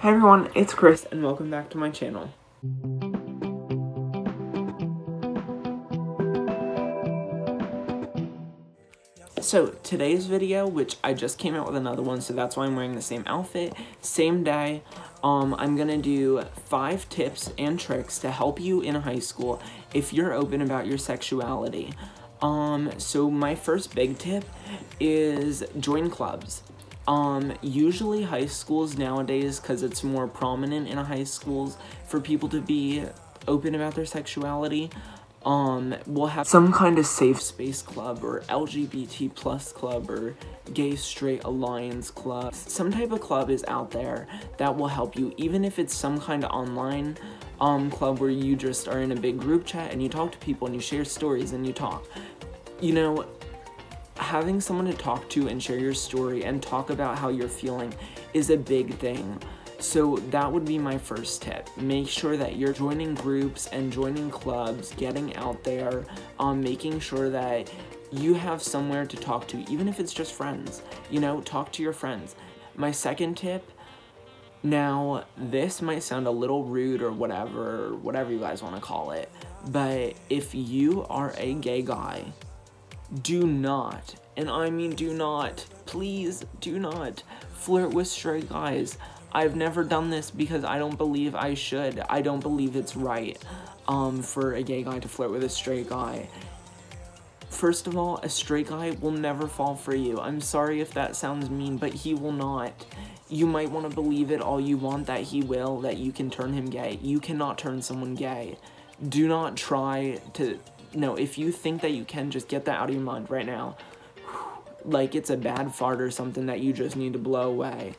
Hey everyone, it's Chris and welcome back to my channel. So today's video, which I just came out with another one, so that's why I'm wearing the same outfit, same day, um, I'm gonna do five tips and tricks to help you in high school if you're open about your sexuality. Um, so my first big tip is join clubs. Um, usually high schools nowadays, because it's more prominent in high schools for people to be open about their sexuality, um, will have some kind of safe space club or LGBT plus club or gay straight alliance club. Some type of club is out there that will help you, even if it's some kind of online um, club where you just are in a big group chat and you talk to people and you share stories and you talk. You know, having someone to talk to and share your story and talk about how you're feeling is a big thing. So that would be my first tip. Make sure that you're joining groups and joining clubs, getting out there, um, making sure that you have somewhere to talk to, even if it's just friends. You know, talk to your friends. My second tip, now this might sound a little rude or whatever, whatever you guys want to call it, but if you are a gay guy, do not, and I mean do not, please do not flirt with straight guys. I've never done this because I don't believe I should. I don't believe it's right um, for a gay guy to flirt with a straight guy. First of all, a straight guy will never fall for you. I'm sorry if that sounds mean, but he will not. You might want to believe it all you want that he will, that you can turn him gay. You cannot turn someone gay. Do not try to... No, if you think that you can, just get that out of your mind right now. Like it's a bad fart or something that you just need to blow away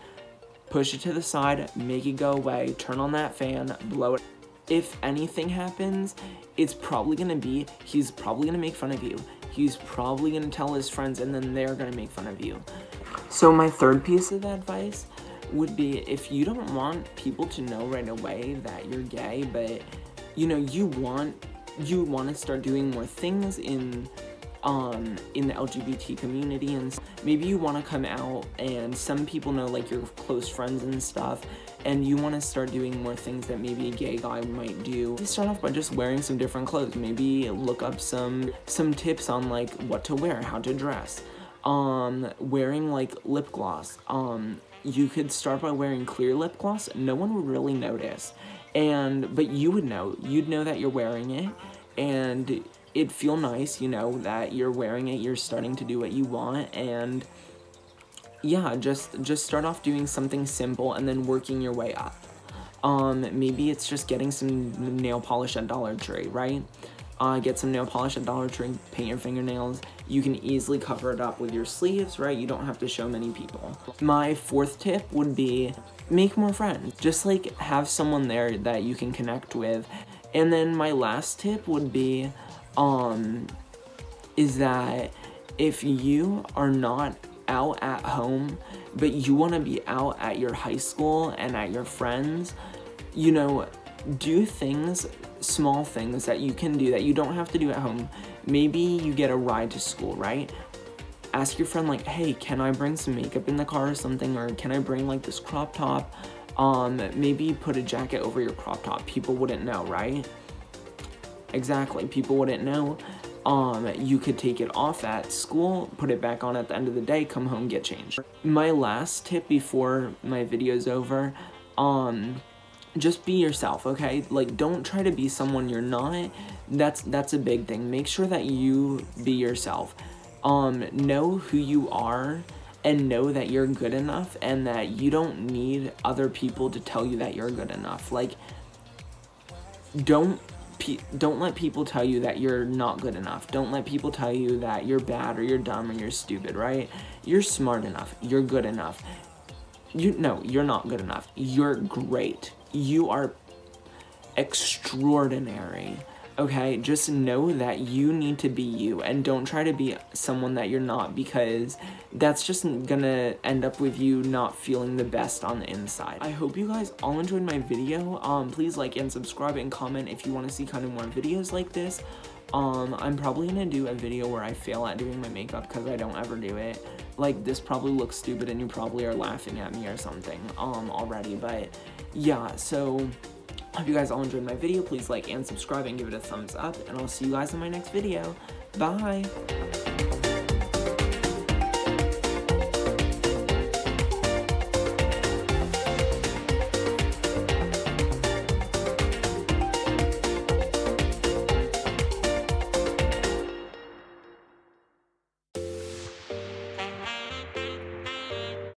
push it to the side, make it go away, turn on that fan, blow it. If anything happens, it's probably gonna be, he's probably gonna make fun of you. He's probably gonna tell his friends and then they're gonna make fun of you. So my third piece of advice would be if you don't want people to know right away that you're gay, but you know, you want, you want to start doing more things in um, in the LGBT community and maybe you want to come out and some people know like your close friends and stuff and you want to start doing more things that maybe a gay guy might do. Start off by just wearing some different clothes. Maybe look up some some tips on like what to wear, how to dress. Um, wearing like lip gloss. Um, you could start by wearing clear lip gloss. No one would really notice. And but you would know. You'd know that you're wearing it and it'd feel nice, you know, that you're wearing it, you're starting to do what you want, and yeah, just just start off doing something simple and then working your way up. Um, maybe it's just getting some nail polish at Dollar Tree, right? Uh, get some nail polish at Dollar Tree, paint your fingernails. You can easily cover it up with your sleeves, right? You don't have to show many people. My fourth tip would be make more friends. Just like have someone there that you can connect with. And then my last tip would be um, is that if you are not out at home, but you want to be out at your high school and at your friends, you know, do things, small things that you can do that you don't have to do at home. Maybe you get a ride to school, right? Ask your friend like, hey, can I bring some makeup in the car or something? Or can I bring like this crop top? Um, maybe put a jacket over your crop top. People wouldn't know, right? Exactly, people wouldn't know. Um, you could take it off at school, put it back on at the end of the day, come home, get changed. My last tip before my video is over, um, just be yourself, okay? Like, don't try to be someone you're not. That's, that's a big thing. Make sure that you be yourself. Um, know who you are and know that you're good enough and that you don't need other people to tell you that you're good enough. Like, don't don't let people tell you that you're not good enough. Don't let people tell you that you're bad or you're dumb or you're stupid, right? You're smart enough. You're good enough. You no, you're not good enough. You're great. You are extraordinary. Okay? Just know that you need to be you and don't try to be someone that you're not because that's just gonna end up with you not feeling the best on the inside. I hope you guys all enjoyed my video. Um, please like and subscribe and comment if you want to see kind of more videos like this. Um, I'm probably gonna do a video where I fail at doing my makeup because I don't ever do it. Like, this probably looks stupid and you probably are laughing at me or something, um, already, but yeah, so Hope you guys all enjoyed my video. Please like and subscribe and give it a thumbs up. And I'll see you guys in my next video. Bye!